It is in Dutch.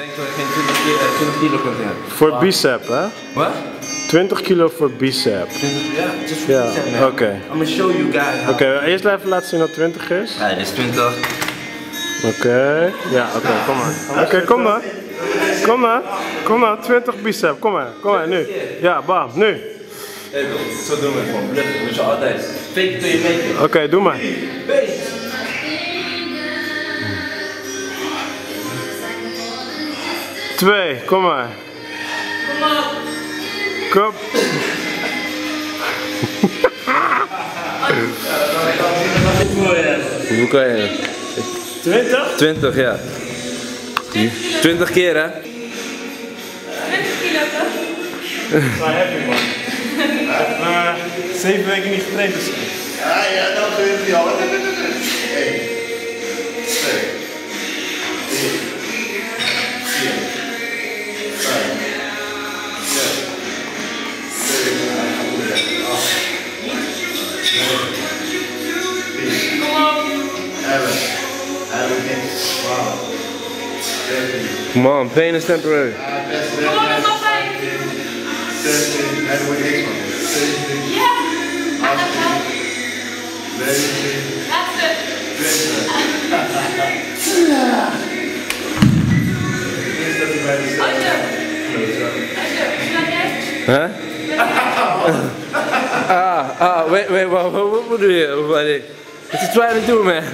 denk dat ik geen 20 kilo, eh, 20 kilo kunt hebben. Voor bicep, hè? Wat? 20 kilo voor bicep. 20, ja, just bicep, man. oké. I'm gonna show you guys. Oké, eerst even laten zien dat 20 is. Ja, dit is 20. Oké. Ja, oké, kom maar. Oké, kom maar. Kom maar. Kom maar, 20 bicep. Kom maar. Kom maar, nu. Ja, bam, nu. Hey zo doen we het gewoon. Moet je altijd. Fake it till you make it. Oké, doe maar. Twee, kom maar. Kom. Hoe kan je? 20? 20, ja. 20 keer hè? 20 kilo toch? Waar heb je man? Maar zeven weken niet getraind dus. Ja, ja, dat gebeurt niet al. Come on, pain is temporary. Come on, Huh? Ah, ah, wait, wait, what, what, what do you, what, what you trying to do, man?